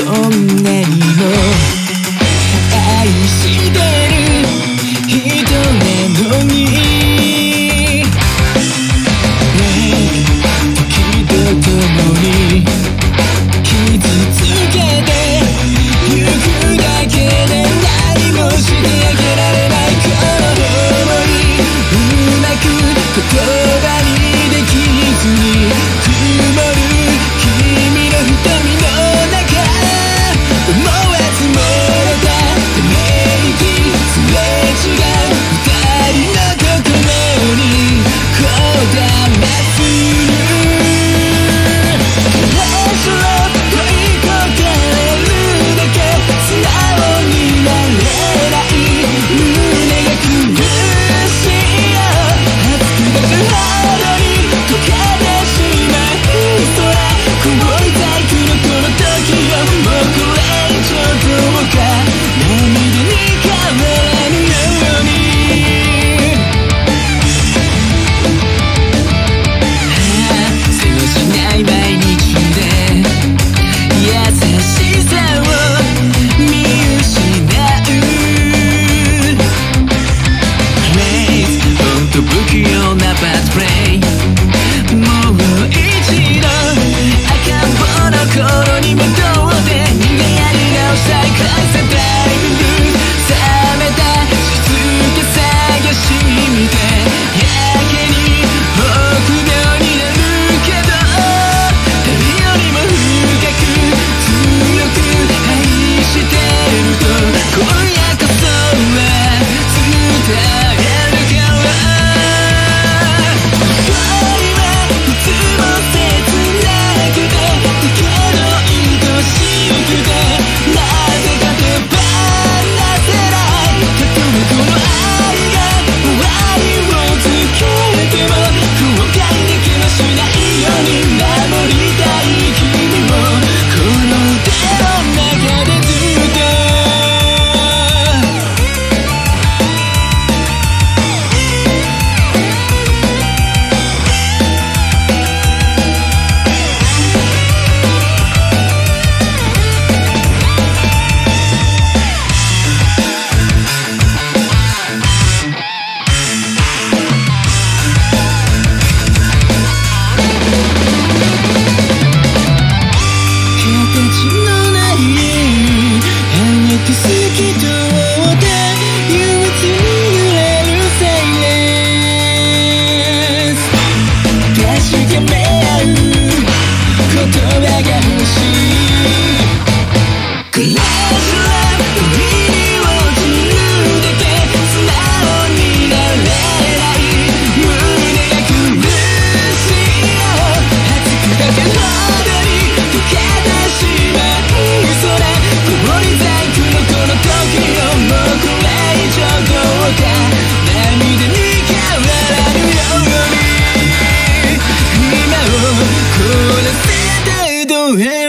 そんなにも愛してる人なの Couldn't see the way